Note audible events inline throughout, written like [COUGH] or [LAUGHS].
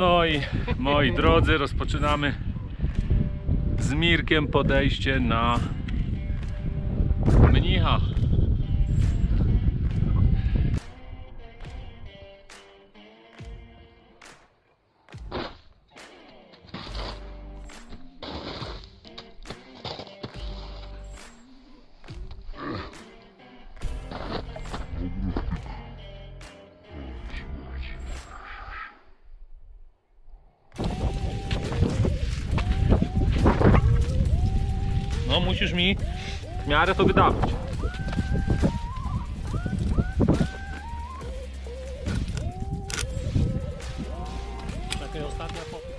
No i moi drodzy, rozpoczynamy z Mirkiem podejście na musisz mi w miarę to wydawać. Czekaj, ostatnia kopia.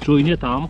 Czujnie tam.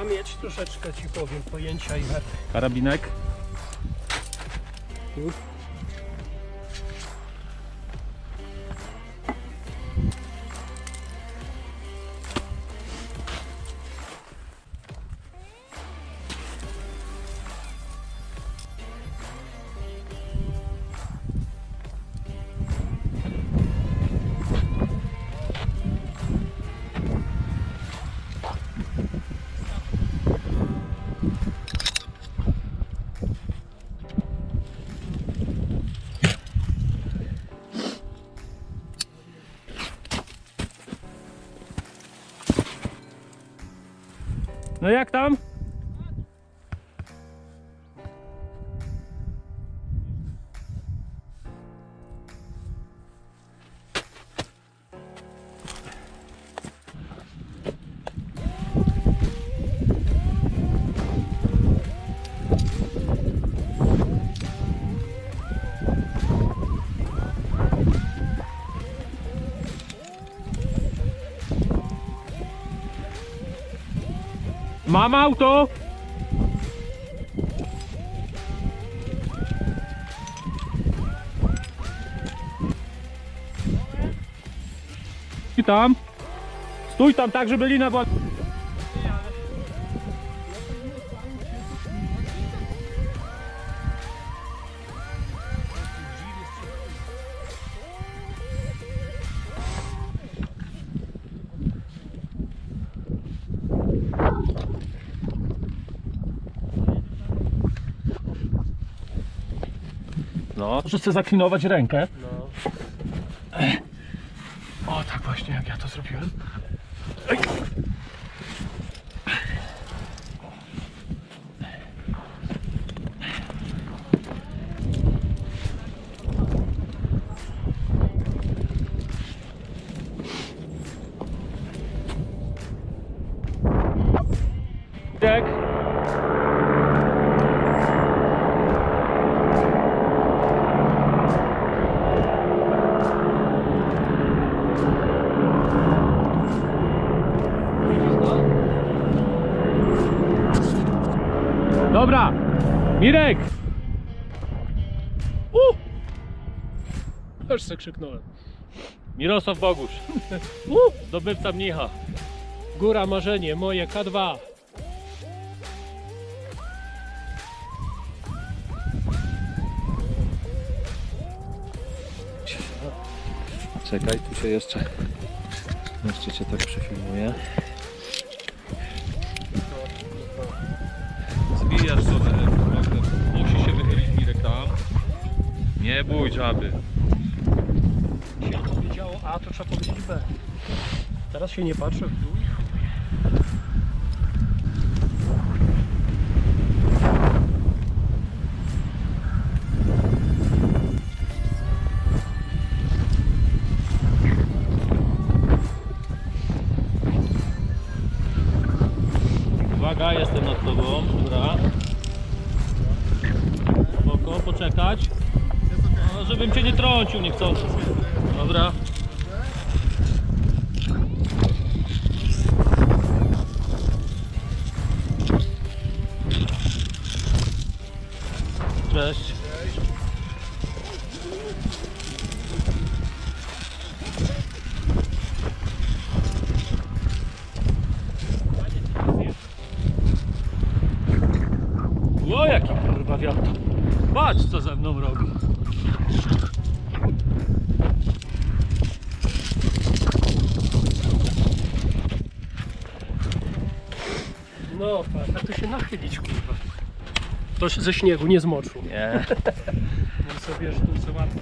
Trzeba mieć troszeczkę ci powiem pojęcia i wety. Karabinek. Tu. No jak tam? Mam auto! I tam. Stój tam tak, żeby lina była. No, chcę zaklinować rękę. No. O, tak właśnie jak ja to zrobiłem. Tak. Dobra, Mirek! Uh! Aż se krzyknąłem. Mirosław Bogusz. [LAUGHS] Uh! Zdobywca mnicha. Góra marzenie, moje K2. Czekaj, tu się jeszcze. Jeszcze cię tak przefilmuję. Zbijasz sobie. Nie bój żaby. Się powiedziało A, to trzeba powiedzieć B. Teraz się nie patrzę w dół. Uwaga, jestem nad tobą. Dobra. Spoko, poczekać. No, żebym cię nie trącił niechcący. Dobra. Cześć. O, jaki wiatr. Patrz, co ze mną robi. No, patrz, tak to się nachylić, kurwa. To się ze śniegu, nie z moczu. Nie. [LAUGHS] Sobie, że tu co łatwo.